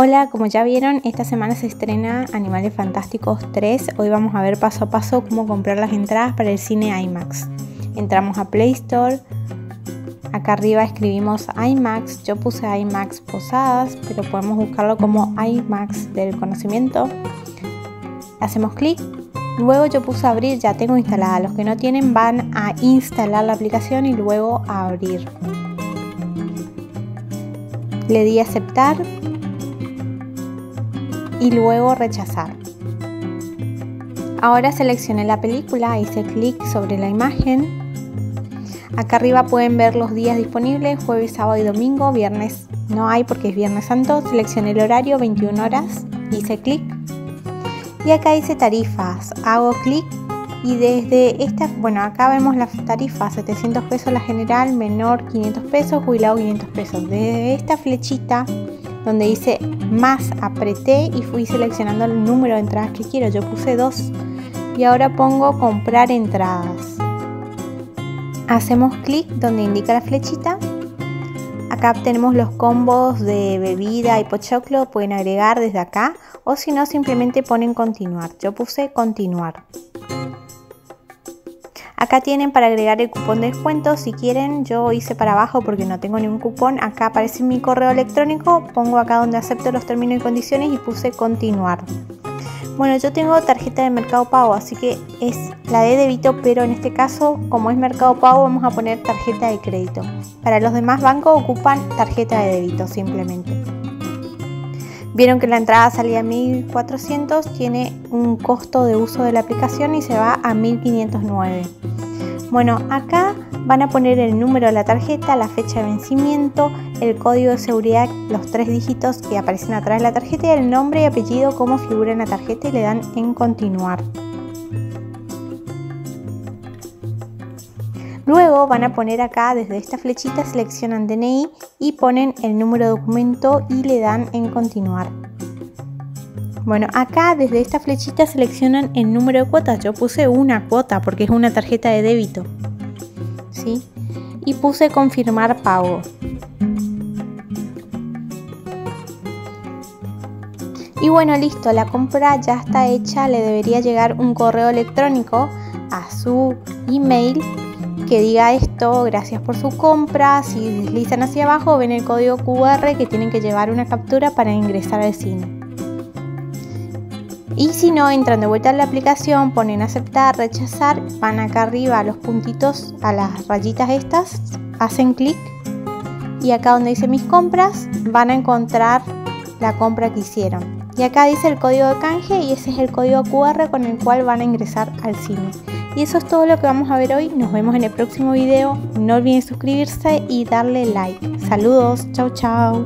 Hola, como ya vieron, esta semana se estrena Animales Fantásticos 3. Hoy vamos a ver paso a paso cómo comprar las entradas para el cine IMAX. Entramos a Play Store. Acá arriba escribimos IMAX. Yo puse IMAX Posadas, pero podemos buscarlo como IMAX del conocimiento. Hacemos clic. Luego yo puse abrir, ya tengo instalada. Los que no tienen van a instalar la aplicación y luego a abrir. Le di aceptar y luego rechazar. Ahora seleccioné la película, hice clic sobre la imagen. Acá arriba pueden ver los días disponibles, jueves, sábado y domingo, viernes no hay porque es viernes santo. Seleccioné el horario, 21 horas, hice clic. Y acá dice tarifas, hago clic y desde esta, bueno, acá vemos las tarifas, 700 pesos la general, menor 500 pesos, jubilado 500 pesos. Desde esta flechita donde dice más apreté y fui seleccionando el número de entradas que quiero. Yo puse dos y ahora pongo comprar entradas. Hacemos clic donde indica la flechita. Acá tenemos los combos de bebida y pochoclo, pueden agregar desde acá o si no simplemente ponen continuar. Yo puse continuar. Acá tienen para agregar el cupón de descuento. Si quieren, yo hice para abajo porque no tengo ningún cupón. Acá aparece mi correo electrónico. Pongo acá donde acepto los términos y condiciones y puse continuar. Bueno, yo tengo tarjeta de Mercado Pago, así que es la de débito, pero en este caso, como es Mercado Pago, vamos a poner tarjeta de crédito. Para los demás bancos ocupan tarjeta de débito simplemente. Vieron que la entrada salía a 1400, tiene un costo de uso de la aplicación y se va a 1509. Bueno, acá van a poner el número de la tarjeta, la fecha de vencimiento, el código de seguridad, los tres dígitos que aparecen atrás de la tarjeta y el nombre y apellido como figura en la tarjeta y le dan en continuar. Luego van a poner acá desde esta flechita seleccionan DNI y ponen el número de documento y le dan en continuar. Bueno, acá desde esta flechita seleccionan el número de cuotas. Yo puse una cuota porque es una tarjeta de débito. ¿Sí? Y puse confirmar pago. Y bueno, listo, la compra ya está hecha. Le debería llegar un correo electrónico a su email que diga esto, gracias por su compra. Si deslizan hacia abajo ven el código QR que tienen que llevar una captura para ingresar al cine. Y si no, entran de vuelta a la aplicación, ponen aceptar, rechazar, van acá arriba a los puntitos, a las rayitas estas, hacen clic y acá donde dice mis compras van a encontrar la compra que hicieron. Y acá dice el código de canje y ese es el código QR con el cual van a ingresar al cine. Y eso es todo lo que vamos a ver hoy. Nos vemos en el próximo video. No olviden suscribirse y darle like. Saludos. Chau chau.